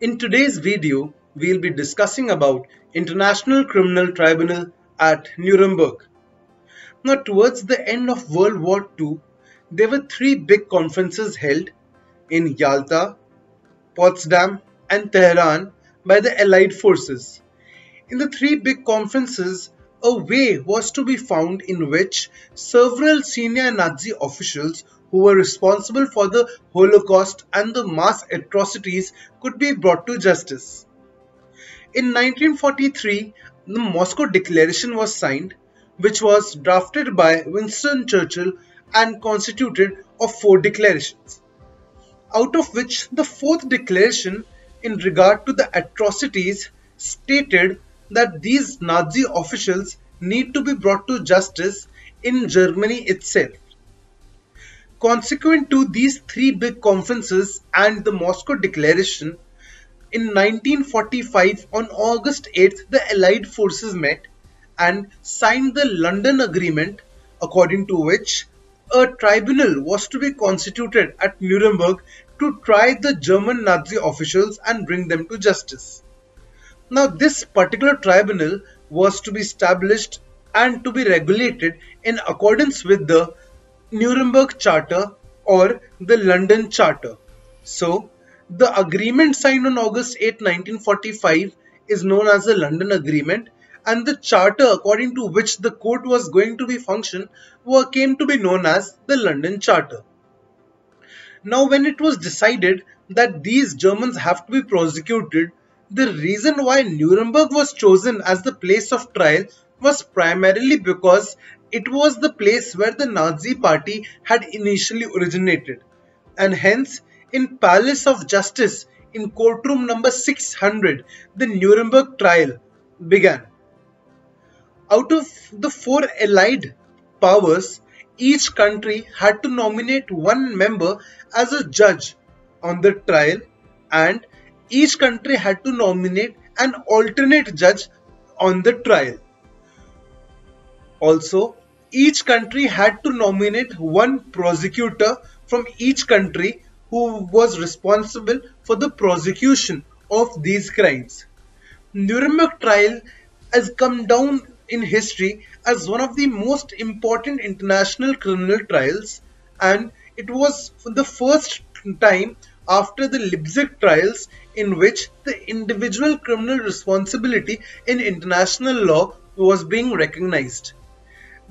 In today's video, we'll be discussing about International Criminal Tribunal at Nuremberg. Now, towards the end of World War II, there were three big conferences held in Yalta, Potsdam, and Tehran by the Allied forces. In the three big conferences, a way was to be found in which several senior Nazi officials who were responsible for the Holocaust and the mass atrocities could be brought to justice. In 1943, the Moscow Declaration was signed, which was drafted by Winston Churchill and constituted of four declarations, out of which the fourth declaration in regard to the atrocities stated that these Nazi officials need to be brought to justice in Germany itself. Consequent to these three big conferences and the Moscow Declaration, in 1945 on August 8th the Allied forces met and signed the London Agreement according to which a tribunal was to be constituted at Nuremberg to try the German Nazi officials and bring them to justice. Now this particular tribunal was to be established and to be regulated in accordance with the Nuremberg Charter or the London Charter. So the agreement signed on August 8, 1945 is known as the London Agreement and the charter according to which the court was going to be function came to be known as the London Charter. Now when it was decided that these Germans have to be prosecuted the reason why Nuremberg was chosen as the place of trial was primarily because it was the place where the Nazi party had initially originated and hence in Palace of Justice in courtroom number 600 the Nuremberg trial began. Out of the four allied powers each country had to nominate one member as a judge on the trial and each country had to nominate an alternate judge on the trial. Also, each country had to nominate one prosecutor from each country who was responsible for the prosecution of these crimes. Nuremberg trial has come down in history as one of the most important international criminal trials and it was the first time after the Leipzig trials in which the individual criminal responsibility in international law was being recognized.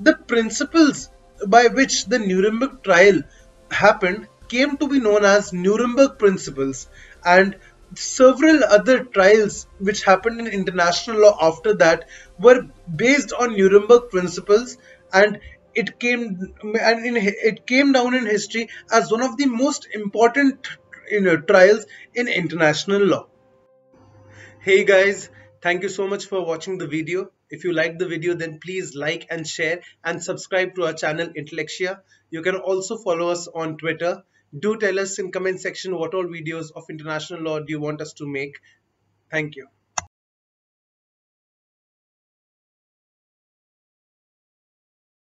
The principles by which the Nuremberg trial happened came to be known as Nuremberg Principles and several other trials which happened in international law after that were based on Nuremberg Principles and it came and in, it came down in history as one of the most important you know, trials in international law. Hey guys, thank you so much for watching the video. If you like the video then please like and share and subscribe to our channel IntLexia. You can also follow us on Twitter. Do tell us in comment section what all videos of international law do you want us to make. Thank you.